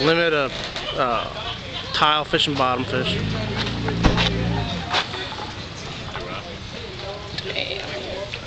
limit of uh, tile fish and bottom fish. Damn.